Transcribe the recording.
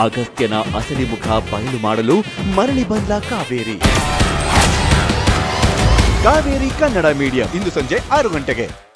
ಅಗತ್ಯನ ಅಸಲಿ ಮುಖ ಬಯಲು ಮಾಡಲು ಮರಳಿ ಬಂದ ಕಾವೇರಿ. ಕಾವೇರಿ ಕನ್ನಡ ಮೀಡಿಯಂ. ಇಂದು ಸಂಜೆ ಆರು ಗಂಟೆಗೆ.